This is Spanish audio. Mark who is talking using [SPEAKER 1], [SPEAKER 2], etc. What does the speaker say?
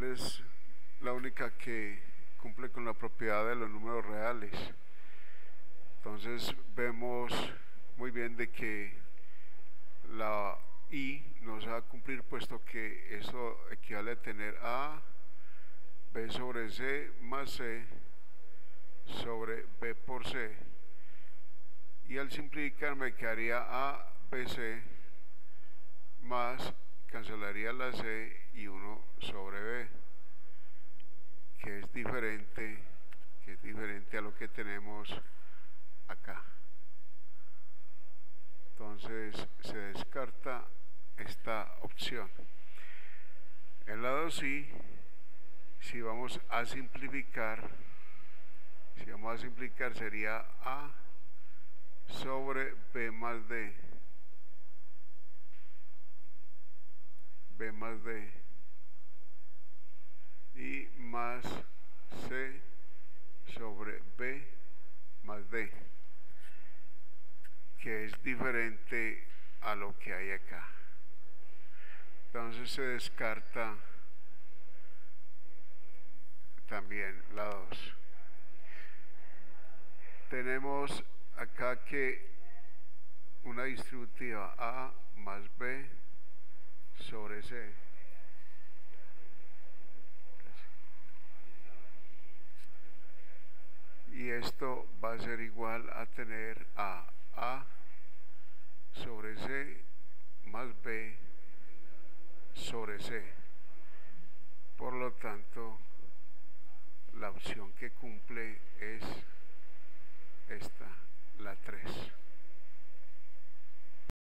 [SPEAKER 1] es la única que cumple con la propiedad de los números reales. Entonces vemos muy bien de que la i nos va a cumplir puesto que eso equivale a tener a b sobre c más c sobre b por c y al simplificar me quedaría a bc más cancelaría la c y 1 sobre b que es diferente que es diferente a lo que tenemos acá. Entonces se descarta esta opción. El lado sí si vamos a simplificar si vamos a simplificar sería a sobre b más d b más d y más c sobre b más d que es diferente a lo que hay acá. Entonces se descarta también la 2 tenemos acá que una distributiva A más B sobre ese y esto va a ser igual a tener a a sobre c más b sobre c. Por lo tanto la opción que cumple es esta la 3